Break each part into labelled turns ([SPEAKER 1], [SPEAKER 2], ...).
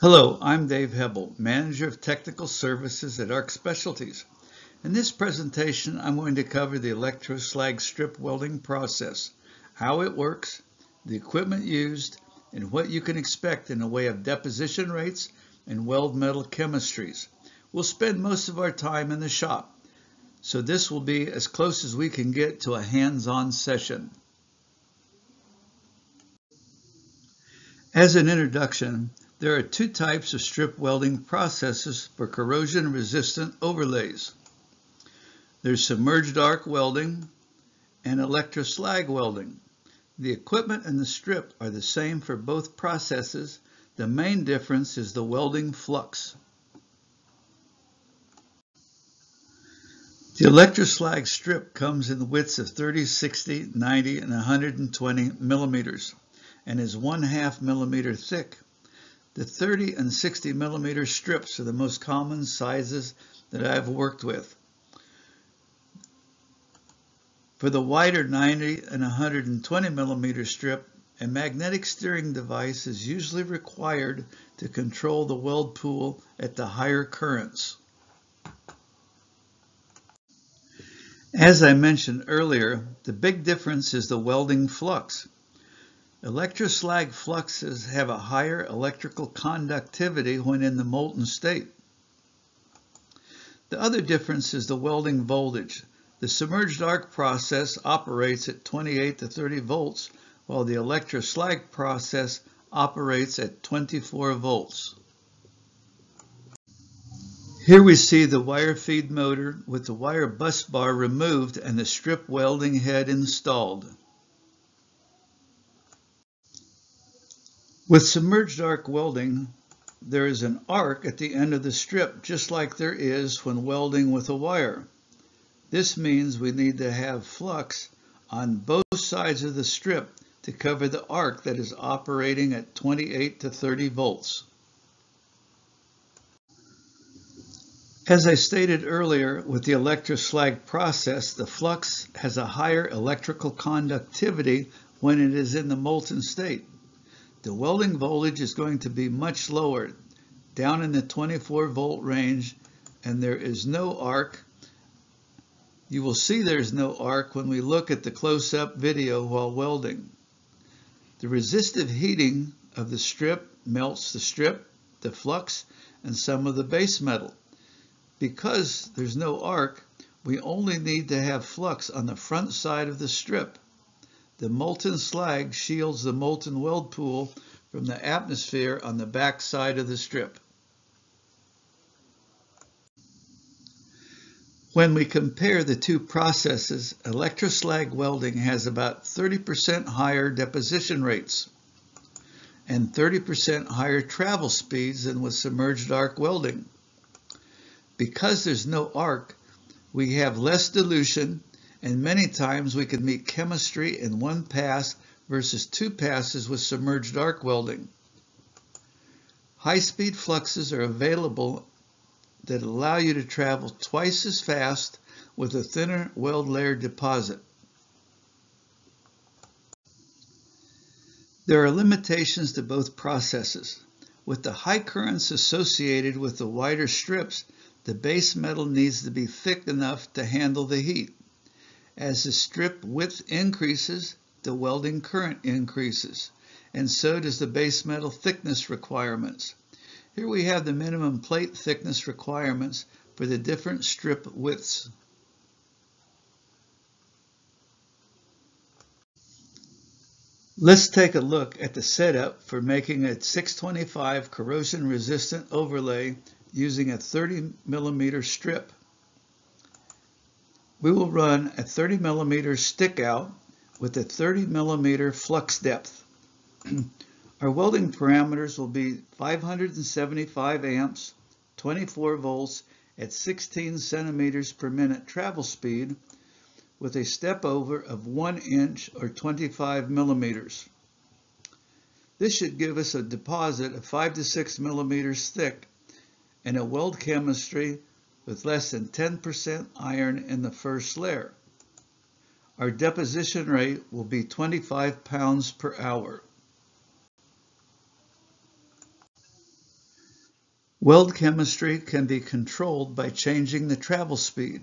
[SPEAKER 1] Hello, I'm Dave Hebble, Manager of Technical Services at ARC Specialties. In this presentation, I'm going to cover the electroslag strip welding process, how it works, the equipment used, and what you can expect in the way of deposition rates and weld metal chemistries. We'll spend most of our time in the shop, so this will be as close as we can get to a hands-on session. As an introduction, there are two types of strip welding processes for corrosion-resistant overlays. There's submerged arc welding and electroslag welding. The equipment and the strip are the same for both processes. The main difference is the welding flux. The electroslag strip comes in widths of 30, 60, 90, and 120 millimeters and is one half millimeter thick. The 30 and 60 millimeter strips are the most common sizes that I've worked with. For the wider 90 and 120 millimeter strip, a magnetic steering device is usually required to control the weld pool at the higher currents. As I mentioned earlier, the big difference is the welding flux. Electroslag fluxes have a higher electrical conductivity when in the molten state. The other difference is the welding voltage. The submerged arc process operates at 28 to 30 volts, while the electroslag process operates at 24 volts. Here we see the wire feed motor with the wire bus bar removed and the strip welding head installed. With submerged arc welding, there is an arc at the end of the strip, just like there is when welding with a wire. This means we need to have flux on both sides of the strip to cover the arc that is operating at 28 to 30 volts. As I stated earlier, with the electroslag process, the flux has a higher electrical conductivity when it is in the molten state. The welding voltage is going to be much lower, down in the 24 volt range, and there is no arc. You will see there's no arc when we look at the close-up video while welding. The resistive heating of the strip melts the strip, the flux, and some of the base metal. Because there's no arc, we only need to have flux on the front side of the strip. The molten slag shields the molten weld pool from the atmosphere on the back side of the strip. When we compare the two processes, electroslag welding has about 30% higher deposition rates and 30% higher travel speeds than with submerged arc welding. Because there's no arc, we have less dilution and many times we can meet chemistry in one pass versus two passes with submerged arc welding. High-speed fluxes are available that allow you to travel twice as fast with a thinner weld layer deposit. There are limitations to both processes. With the high currents associated with the wider strips, the base metal needs to be thick enough to handle the heat. As the strip width increases, the welding current increases, and so does the base metal thickness requirements. Here we have the minimum plate thickness requirements for the different strip widths. Let's take a look at the setup for making a 625 corrosion resistant overlay using a 30 millimeter strip we will run a 30 millimeter stick out with a 30 millimeter flux depth. Our welding parameters will be 575 amps, 24 volts at 16 centimeters per minute travel speed with a step over of 1 inch or 25 millimeters. This should give us a deposit of 5 to 6 millimeters thick and a weld chemistry with less than 10% iron in the first layer. Our deposition rate will be 25 pounds per hour. Weld chemistry can be controlled by changing the travel speed.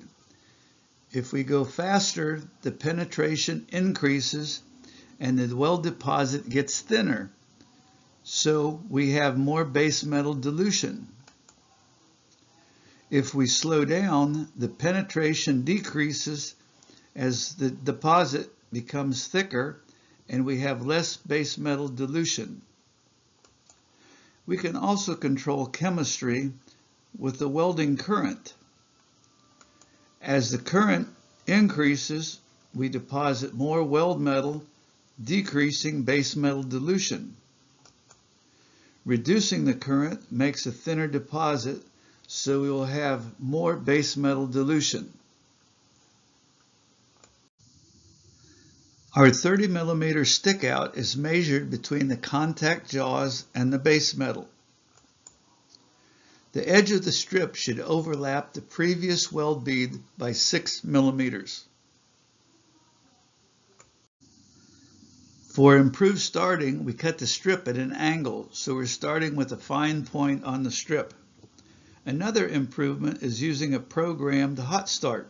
[SPEAKER 1] If we go faster, the penetration increases and the weld deposit gets thinner, so we have more base metal dilution. If we slow down, the penetration decreases as the deposit becomes thicker and we have less base metal dilution. We can also control chemistry with the welding current. As the current increases, we deposit more weld metal, decreasing base metal dilution. Reducing the current makes a thinner deposit so we will have more base metal dilution. Our 30 millimeter stickout is measured between the contact jaws and the base metal. The edge of the strip should overlap the previous weld bead by 6 millimeters. For improved starting, we cut the strip at an angle, so we're starting with a fine point on the strip. Another improvement is using a programmed hot start.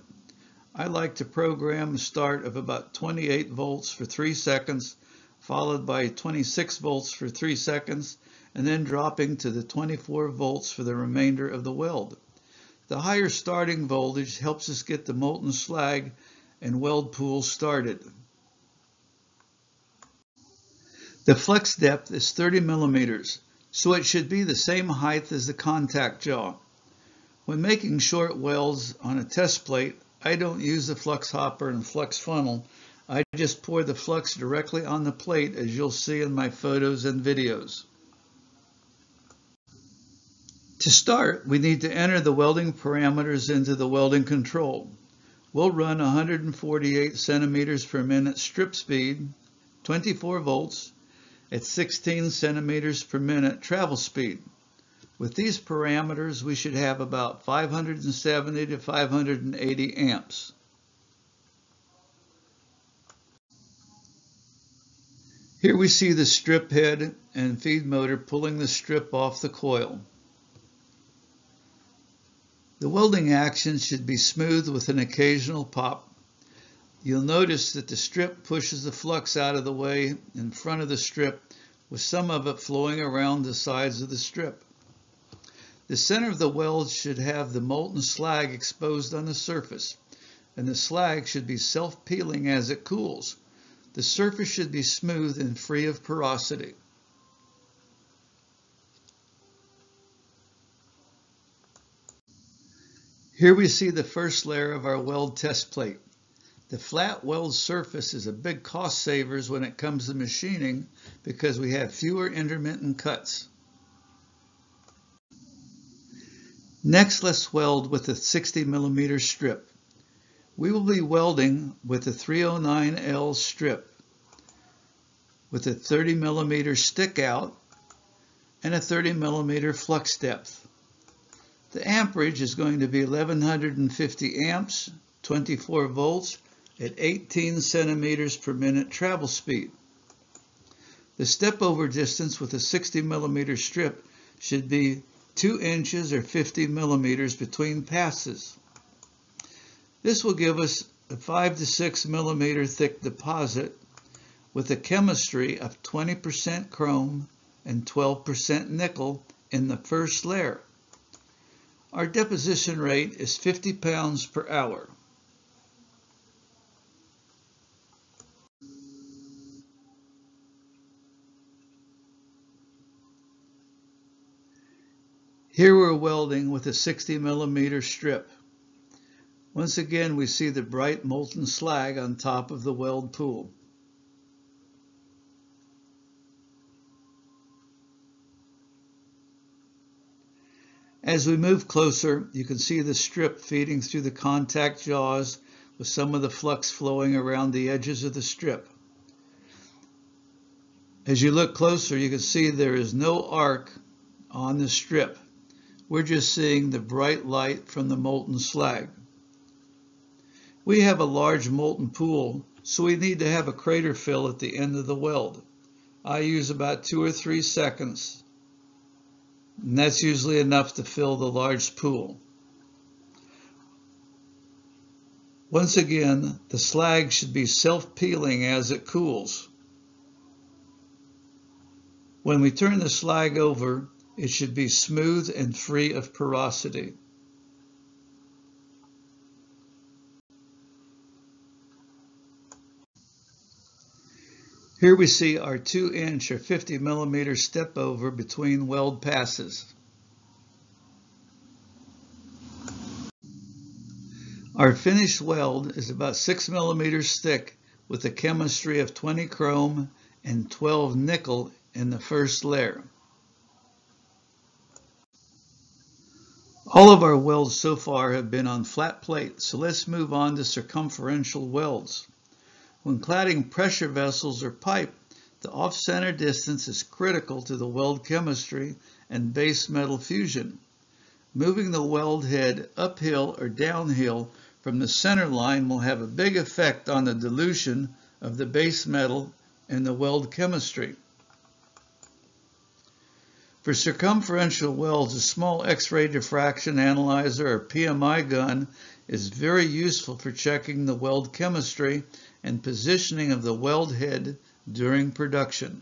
[SPEAKER 1] I like to program a start of about 28 volts for 3 seconds, followed by 26 volts for 3 seconds, and then dropping to the 24 volts for the remainder of the weld. The higher starting voltage helps us get the molten slag and weld pool started. The flux depth is 30 millimeters, so it should be the same height as the contact jaw. When making short welds on a test plate, I don't use the flux hopper and flux funnel. I just pour the flux directly on the plate as you'll see in my photos and videos. To start, we need to enter the welding parameters into the welding control. We'll run 148 centimeters per minute strip speed, 24 volts, at 16 centimeters per minute travel speed. With these parameters, we should have about 570 to 580 amps. Here we see the strip head and feed motor pulling the strip off the coil. The welding action should be smooth with an occasional pop. You'll notice that the strip pushes the flux out of the way in front of the strip with some of it flowing around the sides of the strip. The center of the weld should have the molten slag exposed on the surface, and the slag should be self-peeling as it cools. The surface should be smooth and free of porosity. Here we see the first layer of our weld test plate. The flat weld surface is a big cost savers when it comes to machining because we have fewer intermittent cuts. Next, let's weld with a 60 millimeter strip. We will be welding with a 309L strip with a 30 millimeter stick out and a 30 millimeter flux depth. The amperage is going to be 1150 amps, 24 volts at 18 centimeters per minute travel speed. The step over distance with a 60 millimeter strip should be 2 inches or 50 millimeters between passes. This will give us a 5 to 6 millimeter thick deposit with a chemistry of 20% chrome and 12% nickel in the first layer. Our deposition rate is 50 pounds per hour. Here we're welding with a 60 millimeter strip. Once again, we see the bright molten slag on top of the weld pool. As we move closer, you can see the strip feeding through the contact jaws with some of the flux flowing around the edges of the strip. As you look closer, you can see there is no arc on the strip. We're just seeing the bright light from the molten slag. We have a large molten pool, so we need to have a crater fill at the end of the weld. I use about two or three seconds. And that's usually enough to fill the large pool. Once again, the slag should be self-peeling as it cools. When we turn the slag over, it should be smooth and free of porosity. Here we see our 2 inch or 50 millimeter step over between weld passes. Our finished weld is about 6 millimeters thick with a chemistry of 20 chrome and 12 nickel in the first layer. All of our welds so far have been on flat plate, so let's move on to circumferential welds. When cladding pressure vessels or pipe, the off-center distance is critical to the weld chemistry and base metal fusion. Moving the weld head uphill or downhill from the center line will have a big effect on the dilution of the base metal and the weld chemistry. For circumferential welds, a small X-ray diffraction analyzer or PMI gun is very useful for checking the weld chemistry and positioning of the weld head during production.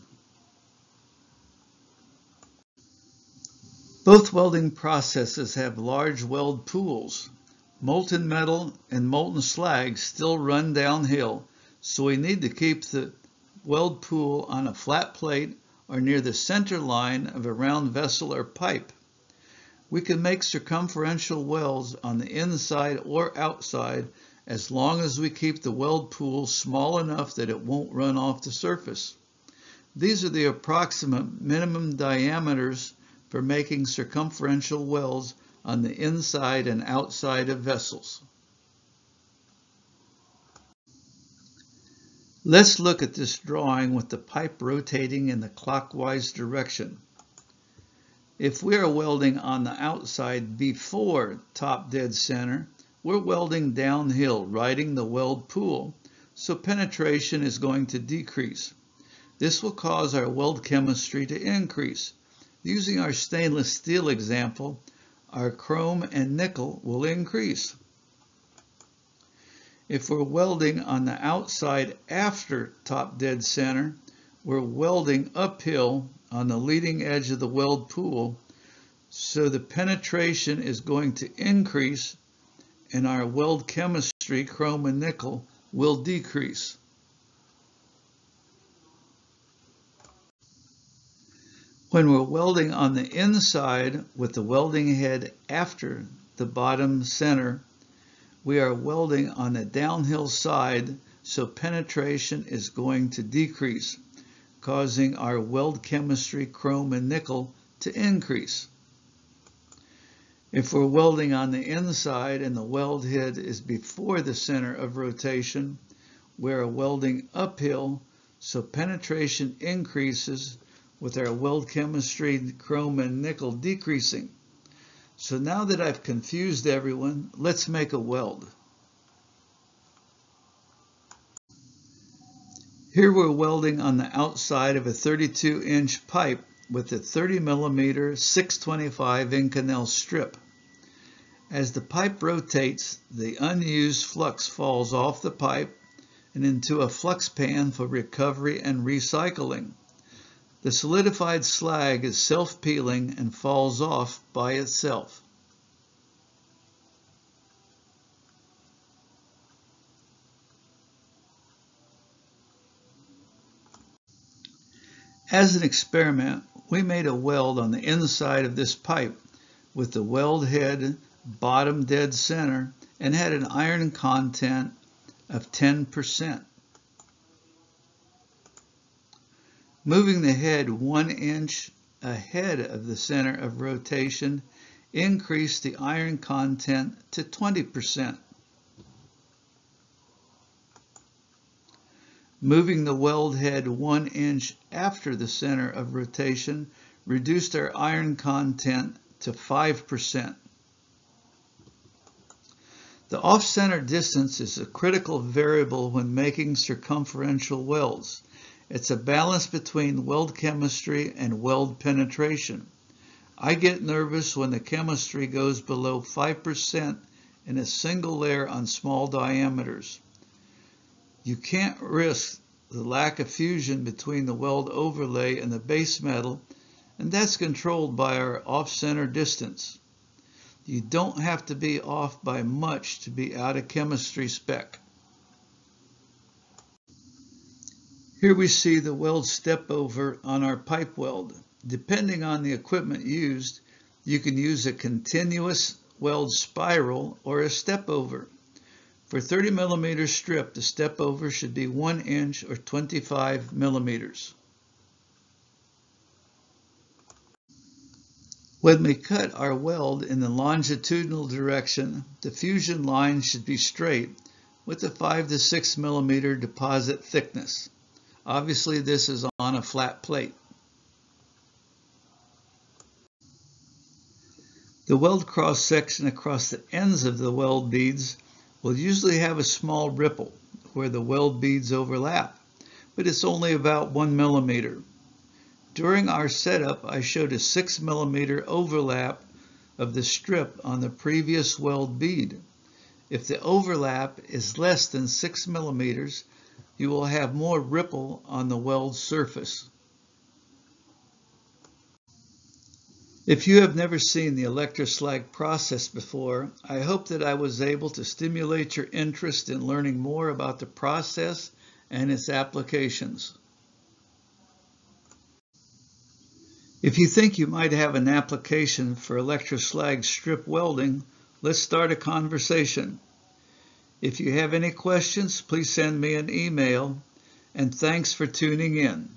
[SPEAKER 1] Both welding processes have large weld pools. Molten metal and molten slag still run downhill, so we need to keep the weld pool on a flat plate or near the center line of a round vessel or pipe. We can make circumferential welds on the inside or outside as long as we keep the weld pool small enough that it won't run off the surface. These are the approximate minimum diameters for making circumferential welds on the inside and outside of vessels. Let's look at this drawing with the pipe rotating in the clockwise direction. If we are welding on the outside before top dead center, we're welding downhill, riding the weld pool, so penetration is going to decrease. This will cause our weld chemistry to increase. Using our stainless steel example, our chrome and nickel will increase. If we're welding on the outside after top dead center, we're welding uphill on the leading edge of the weld pool, so the penetration is going to increase and our weld chemistry, chrome and nickel, will decrease. When we're welding on the inside with the welding head after the bottom center, we are welding on the downhill side, so penetration is going to decrease, causing our weld chemistry, chrome and nickel, to increase. If we're welding on the inside and the weld head is before the center of rotation, we're welding uphill, so penetration increases with our weld chemistry, chrome and nickel decreasing. So now that I've confused everyone, let's make a weld. Here we're welding on the outside of a 32 inch pipe with a 30 millimeter 625 Inconel strip. As the pipe rotates, the unused flux falls off the pipe and into a flux pan for recovery and recycling. The solidified slag is self-peeling and falls off by itself. As an experiment, we made a weld on the inside of this pipe with the weld head bottom dead center, and had an iron content of 10%. Moving the head one inch ahead of the center of rotation increased the iron content to 20%. Moving the weld head one inch after the center of rotation reduced our iron content to 5%. The off-center distance is a critical variable when making circumferential welds. It's a balance between weld chemistry and weld penetration. I get nervous when the chemistry goes below 5% in a single layer on small diameters. You can't risk the lack of fusion between the weld overlay and the base metal, and that's controlled by our off-center distance. You don't have to be off by much to be out of chemistry spec. Here we see the weld step over on our pipe weld. Depending on the equipment used, you can use a continuous weld spiral or a step over. For 30 millimeter strip, the step over should be 1 inch or 25 millimeters. When we cut our weld in the longitudinal direction, the fusion line should be straight with a 5 to 6 millimeter deposit thickness. Obviously this is on a flat plate. The weld cross section across the ends of the weld beads will usually have a small ripple where the weld beads overlap, but it's only about one millimeter. During our setup, I showed a six millimeter overlap of the strip on the previous weld bead. If the overlap is less than six millimeters, you will have more ripple on the weld surface. If you have never seen the electroslag process before, I hope that I was able to stimulate your interest in learning more about the process and its applications. If you think you might have an application for electroslag strip welding, let's start a conversation. If you have any questions, please send me an email, and thanks for tuning in.